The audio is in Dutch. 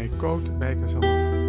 bij Coat bij Cassandra.